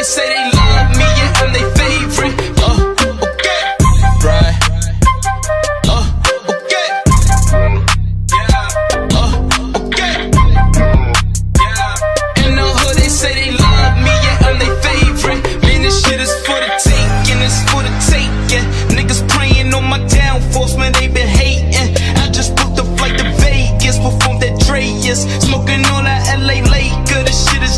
They say they love me, yeah, I'm their favorite. Uh, okay, right. Uh, okay. Yeah. Uh, okay. Yeah. In the hood, they say they love me, yeah, I'm their favorite. Man, this shit is for the taking, it's for the taking. Niggas praying on my downfalls, man, they been hating. I just booked the flight to Vegas, performed at Drai's, smoking on that LA Laker. This shit is